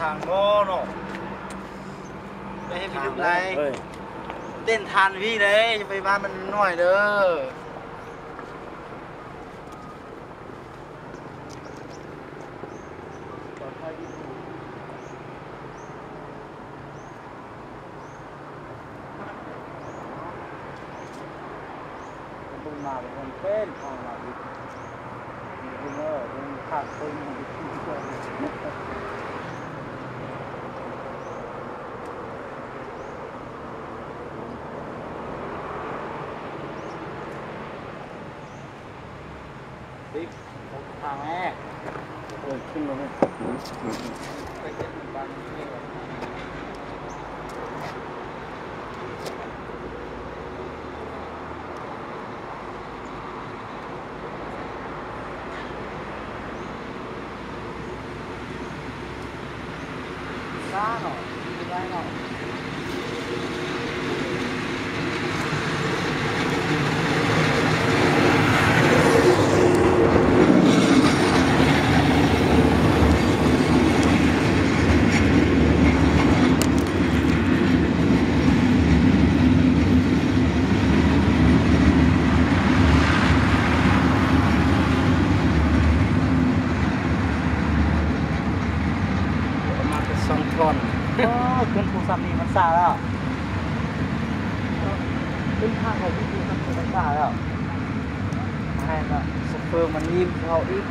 ทางโน่เนะไม่ให้พี่ทุกไรเต้นทานพี่เลยจะไปบ้านมันหน่อยเด้อมาเป็นคนเป็นของเราดิบุญเออบุญขาดบุญของที่ช่วย ติ๊กทางแม่เออขึ้นมาไหมไปเต้นบ้านนี่ก่อนซ่าหน่อยไม่ได้หน่อย ประมาณเป็นสองท่ อนโอ้ขึ้นภูซัมนี่มันซาแล้วขึ้นข้างของพี่ภูซามีมันซาแล้วให้ละสเปอร์มันยิ้มเขาอีก